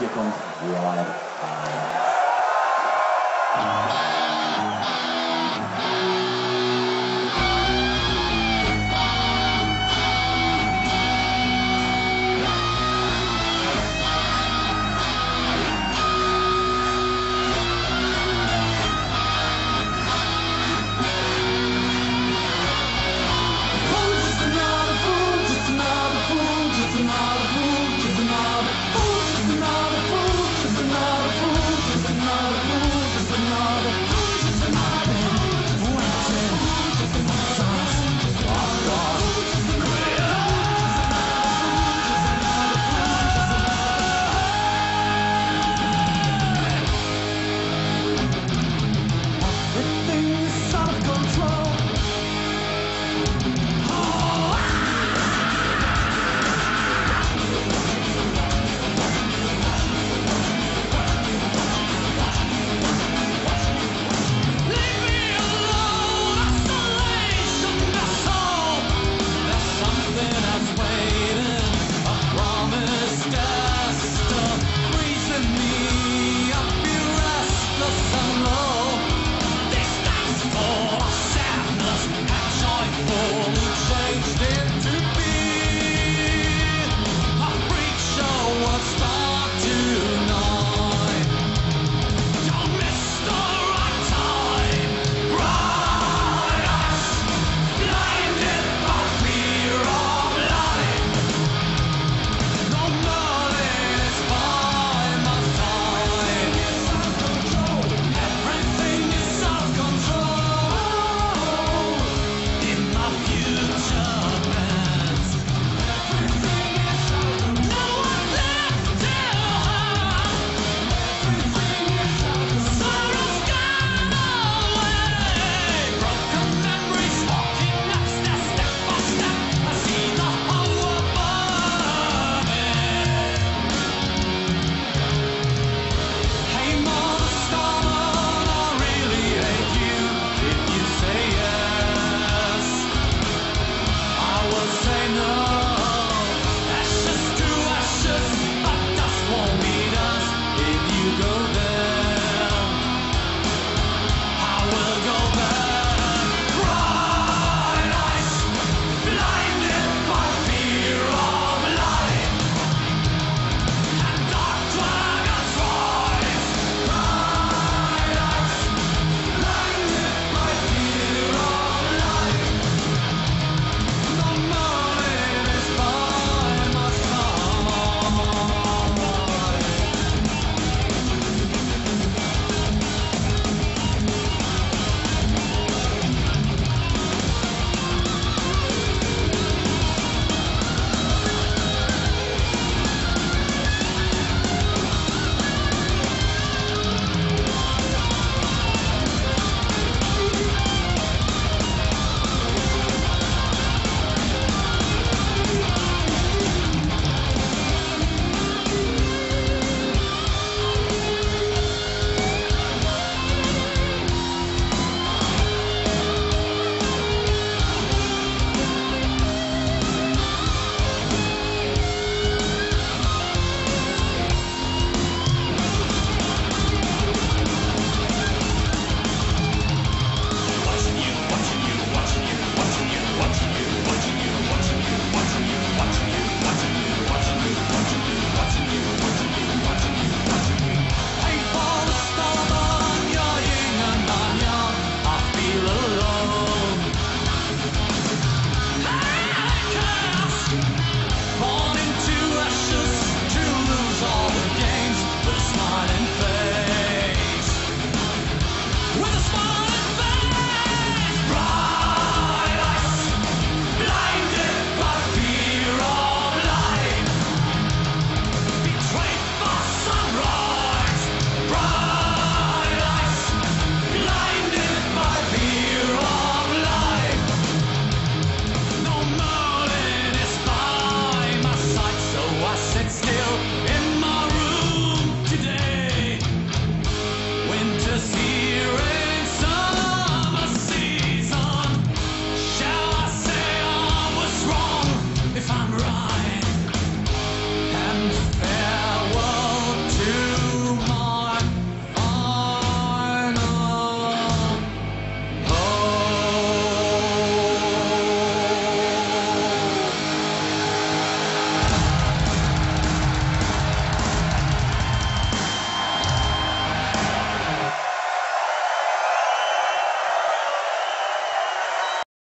Hier kommt Ride On.